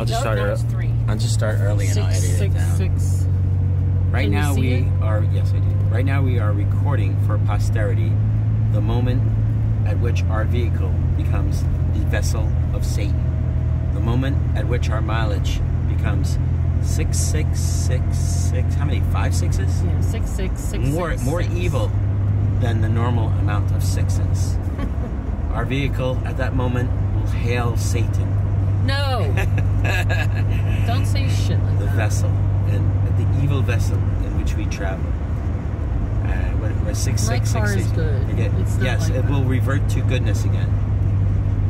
I'll just No, start. no, ear- it's three. I'll just start early and I'll edit Six, it six, down. six. Right Can now we it? are yes I do. Right now we are recording for posterity the moment at which our vehicle becomes the vessel of Satan. The moment at which our mileage becomes six six six six how many? Five sixes? Yeah, six, six, six, more six, more six. evil than the normal amount of sixes. our vehicle at that moment will hail Satan. No. Don't say shit like the that. vessel and the evil vessel in which we travel. Uh, what, what, six, My six, car six, is six- good. Again, yes, like it that. will revert to goodness again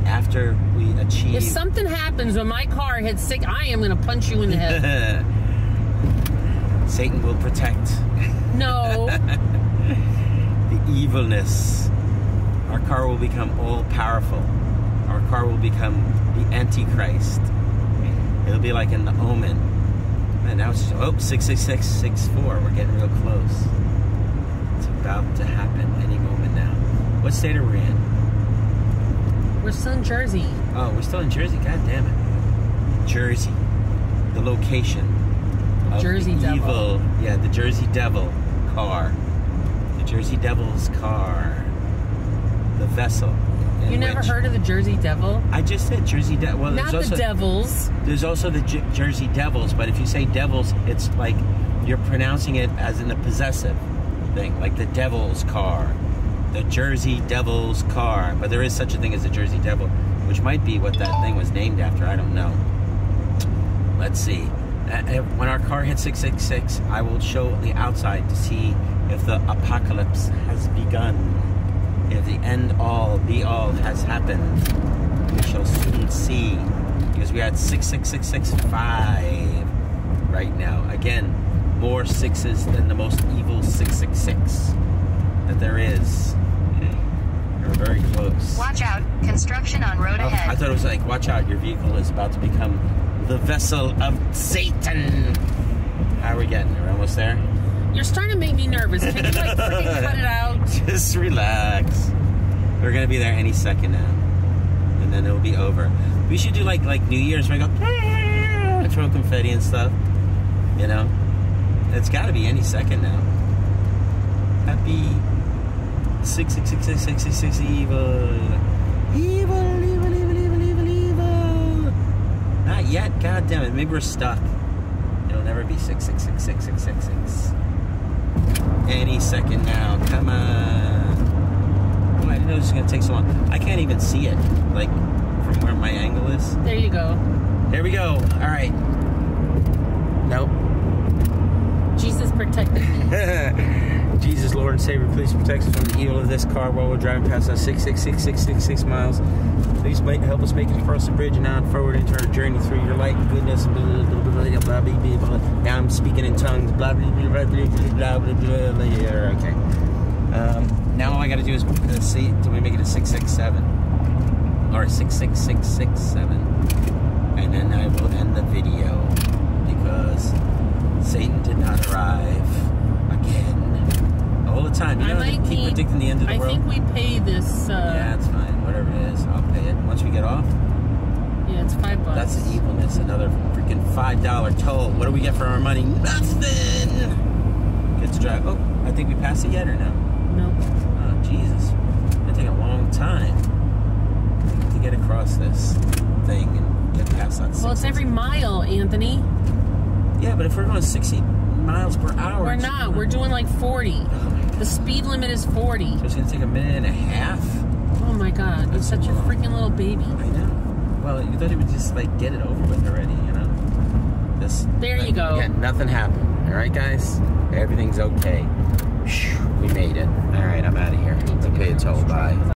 after we achieve. If something happens when my car hits six, I am gonna punch you in the head. Satan will protect No. the evilness. Our car will become all powerful. Our car will become the Antichrist. It'll be like in the Omen. Man, now it's just, oh, 66664. We're getting real close. It's about to happen any moment now. What state are we in? We're still in Jersey. Oh, we're still in Jersey. God damn it. Jersey. The location. Of Jersey the Devil. Evil, yeah, the Jersey Devil car. The Jersey Devil's car. The vessel. You never heard of the Jersey Devil? I just said Jersey Devil. Well, Not there's the also, Devils. There's also the J- Jersey Devils, but if you say Devils, it's like you're pronouncing it as in a possessive thing, like the Devil's car, the Jersey Devil's car. But there is such a thing as a Jersey Devil, which might be what that thing was named after. I don't know. Let's see. Uh, uh, When our car hits 666, I will show the outside to see if the apocalypse has begun. If the end all be all has happened. We shall soon see. Because we had 66665 right now. Again, more sixes than the most evil 666 that there is. Hmm. We're very close. Watch out, construction on road Oh, ahead. I thought it was like, watch out, your vehicle is about to become the vessel of Satan. How are we getting? We're almost there? You're starting to make me nervous. Can you like freaking cut it out? Just relax. We're gonna be there any second now, and then it'll be over. We should do like like New Year's where I go throw confetti and stuff. You know, it's got to be any second now. Happy six six six six six six six evil, evil, evil, evil, evil, evil, evil. Not yet. God damn it. Maybe we're stuck. It'll never be six six six six six six six. Any second now. Come on. I know this was gonna take so long. I can't even see it, like from where my angle is. There you go. There we go. All right. Nope. Jesus protected me. Jesus, Lord and Savior, please protect us from the evil of this car while we're driving past us. Six, six, six, six, six, six miles. Please make, help us make it across the bridge and on forward into our journey through your light and goodness. Now I'm speaking in tongues. Okay. Um, now all I got to do is uh, see. Do we make it a six, six, seven, or six, six, six, six, seven, and then I will end the video because Satan did not arrive again. Time. You I know, they might keep need- predicting the end of the I world. think we pay this. Uh, yeah, it's fine. Whatever it is, I'll pay it. Once we get off, yeah, it's five bucks. that's the evilness. Another freaking $5 toll. What do we get for our money? Nothing! Get to drive. Oh, I think we passed it yet or no? No. Oh, Jesus. It's going take a long time to get across this thing and get past that. Well, it's every mile, Anthony. Yeah, but if we're going 60 miles per hour. We're not. We're doing like 40. Oh, my God. The speed limit is 40. So it's going to take a minute and a half? Oh my god, you're That's such a freaking little baby. I know. Well, you thought it would just like get it over with already, you know? This. There you go. Again, nothing happened. All right, guys. Everything's okay. Phew, We made it. All right, I'm out of here. Okay, it's all bye.